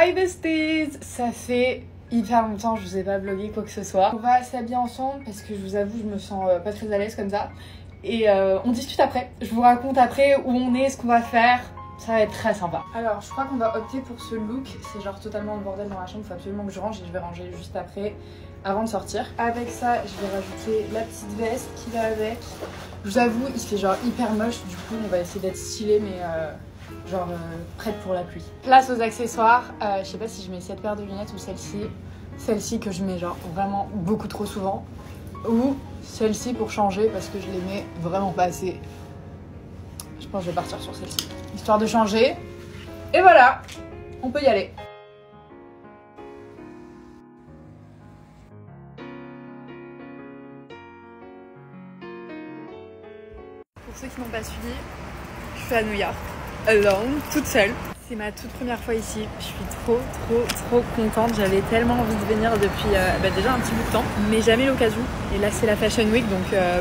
Hi besties Ça fait hyper longtemps je vous ai pas vlogué quoi que ce soit. On va s'habiller ensemble parce que je vous avoue, je me sens euh, pas très à l'aise comme ça. Et euh, on discute après. Je vous raconte après où on est, ce qu'on va faire. Ça va être très sympa. Alors, je crois qu'on va opter pour ce look. C'est genre totalement le bordel dans la chambre. Faut absolument que je range et je vais ranger juste après, avant de sortir. Avec ça, je vais rajouter la petite veste qui va avec. Je vous avoue, il fait genre hyper moche. Du coup, on va essayer d'être stylé, mais euh, genre euh, prête pour la pluie. Place aux accessoires. Euh, je sais pas si je mets cette paire de lunettes ou celle-ci. Celle-ci que je mets genre vraiment beaucoup trop souvent. Ou celle-ci pour changer parce que je les mets vraiment pas assez. Je pense que je vais partir sur celle-ci. Histoire de changer. Et voilà, on peut y aller. Pour ceux qui n'ont pas suivi, je suis à New York, alone, toute seule. C'est ma toute première fois ici. Je suis trop, trop, trop contente. J'avais tellement envie de venir depuis euh, bah, déjà un petit bout de temps, mais jamais l'occasion. Et là, c'est la Fashion Week, donc, euh,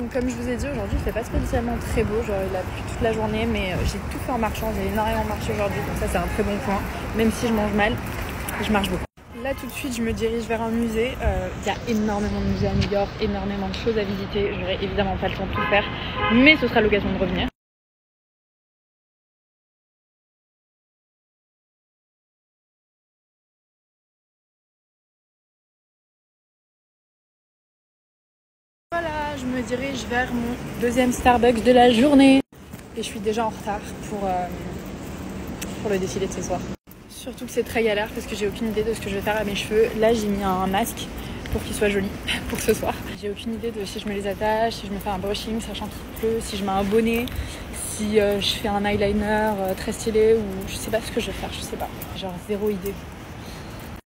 donc comme je vous ai dit, aujourd'hui, il fait pas spécialement très beau. Genre, il a plu toute la journée, mais euh, j'ai tout fait en marchant. J'ai énormément marché aujourd'hui, donc ça, c'est un très bon point. Même si je mange mal, je marche beaucoup. Là, tout de suite, je me dirige vers un musée. Euh, Il y a énormément de musées à New York, énormément de choses à visiter. J'aurai évidemment pas le temps de tout faire, mais ce sera l'occasion de revenir. Voilà, je me dirige vers mon deuxième Starbucks de la journée. Et je suis déjà en retard pour, euh, pour le défilé de ce soir. Surtout que c'est très galère parce que j'ai aucune idée de ce que je vais faire à mes cheveux. Là, j'ai mis un masque pour qu'il soit joli pour ce soir. J'ai aucune idée de si je me les attache, si je me fais un brushing sachant qu'il pleut, si je mets un bonnet, si euh, je fais un eyeliner euh, très stylé ou je sais pas ce que je vais faire, je sais pas. Genre zéro idée.